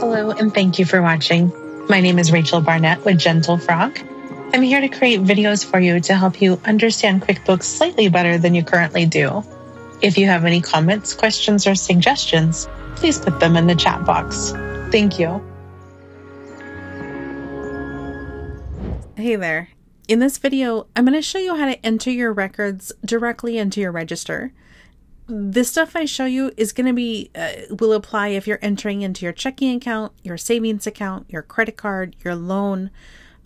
Hello, and thank you for watching. My name is Rachel Barnett with Gentle Frog. I'm here to create videos for you to help you understand QuickBooks slightly better than you currently do. If you have any comments, questions, or suggestions, please put them in the chat box. Thank you. Hey there. In this video, I'm going to show you how to enter your records directly into your register. This stuff I show you is going to be, uh, will apply if you're entering into your checking account, your savings account, your credit card, your loan.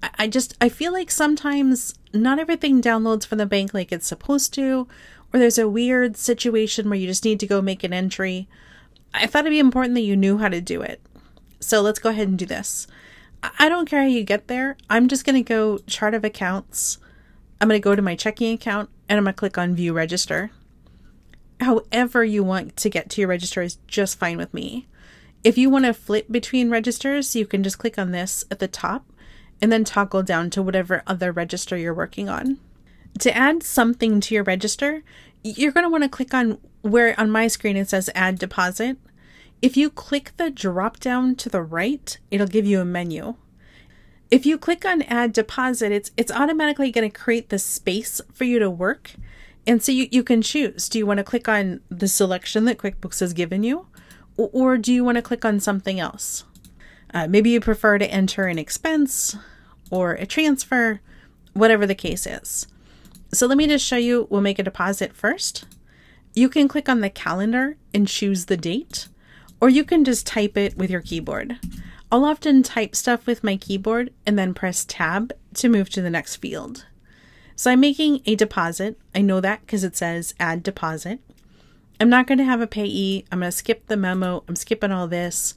I, I just, I feel like sometimes not everything downloads from the bank like it's supposed to, or there's a weird situation where you just need to go make an entry. I thought it'd be important that you knew how to do it. So let's go ahead and do this. I don't care how you get there. I'm just going to go chart of accounts. I'm going to go to my checking account and I'm going to click on view register. However, you want to get to your register is just fine with me. If you want to flip between registers, you can just click on this at the top and then toggle down to whatever other register you're working on. To add something to your register, you're going to want to click on where on my screen it says add deposit. If you click the drop down to the right, it'll give you a menu. If you click on add deposit, it's it's automatically going to create the space for you to work and so you, you can choose. Do you want to click on the selection that QuickBooks has given you? Or, or do you want to click on something else? Uh, maybe you prefer to enter an expense or a transfer, whatever the case is. So let me just show you. We'll make a deposit first. You can click on the calendar and choose the date, or you can just type it with your keyboard. I'll often type stuff with my keyboard and then press tab to move to the next field. So I'm making a deposit. I know that because it says add deposit. I'm not going to have a payee. I'm going to skip the memo. I'm skipping all this.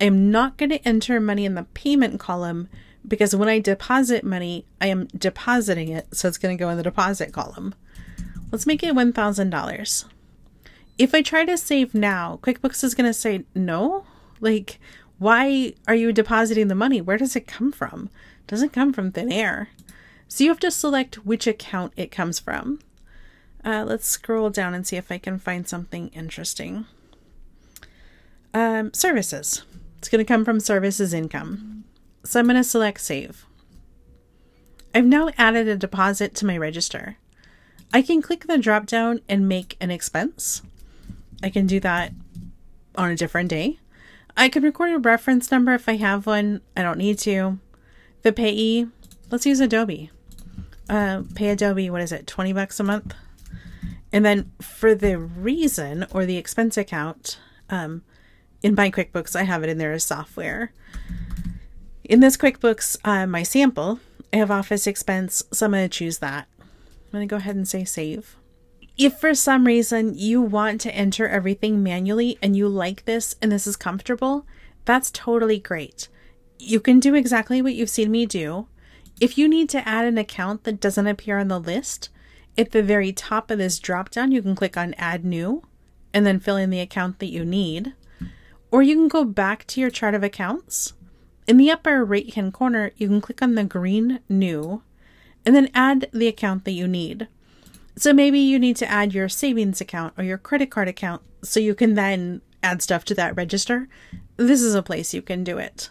I'm not going to enter money in the payment column because when I deposit money, I am depositing it. So it's going to go in the deposit column. Let's make it $1,000. If I try to save now, QuickBooks is going to say no. Like, why are you depositing the money? Where does it come from? It doesn't come from thin air. So you have to select which account it comes from. Uh, let's scroll down and see if I can find something interesting. Um, services. It's going to come from services income. So I'm going to select save. I've now added a deposit to my register. I can click the drop down and make an expense. I can do that on a different day. I can record a reference number if I have one. I don't need to. The payee, let's use Adobe. Uh, pay Adobe, what is it, 20 bucks a month? And then for the reason or the expense account, um, in my QuickBooks, I have it in there as software. In this QuickBooks, uh, my sample, I have office expense, so I'm going to choose that. I'm going to go ahead and say save. If for some reason you want to enter everything manually and you like this and this is comfortable, that's totally great. You can do exactly what you've seen me do. If you need to add an account that doesn't appear on the list, at the very top of this dropdown, you can click on Add New and then fill in the account that you need. Or you can go back to your chart of accounts. In the upper right hand corner, you can click on the green New and then add the account that you need. So maybe you need to add your savings account or your credit card account so you can then add stuff to that register. This is a place you can do it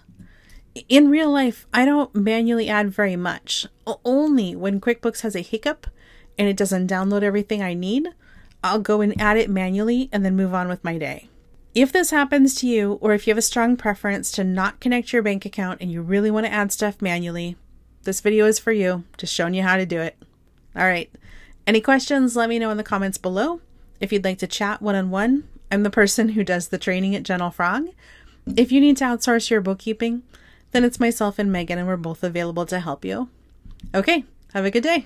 in real life, I don't manually add very much. Only when QuickBooks has a hiccup and it doesn't download everything I need, I'll go and add it manually and then move on with my day. If this happens to you, or if you have a strong preference to not connect your bank account and you really want to add stuff manually, this video is for you, just showing you how to do it. All right. Any questions, let me know in the comments below. If you'd like to chat one on one, I'm the person who does the training at Gentle Frog. If you need to outsource your bookkeeping, then it's myself and Megan, and we're both available to help you. Okay, have a good day.